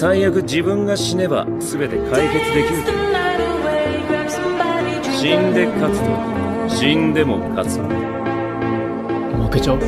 最悪自分が死ねば全て解決できる死んで勝つと。死んでも勝つ。負けちゃう？